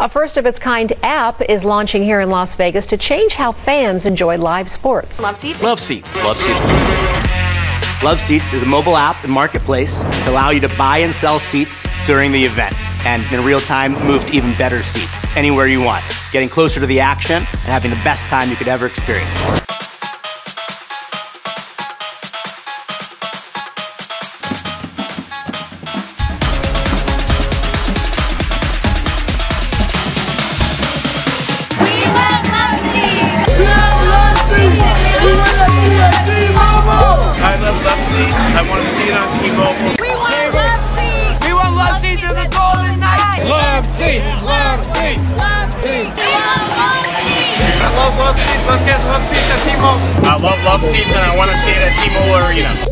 A first of its kind app is launching here in Las Vegas to change how fans enjoy live sports. LuvSeats? Love Seats. LuvSeats. Love Seats is a mobile app and marketplace to allow you to buy and sell seats during the event and in real time move to even better seats anywhere you want, getting closer to the action and having the best time you could ever experience. I want to see it on T-Mobile. We want LuvSeats. We want LuvSeats in the Golden Knights. Love Seats. LuvSeats. Love seats. We want love seats. I love LuvSeats. Let's get LuvSeats at T-Mobile. I love LuvSeats and I want to see it at T-Mobile Arena.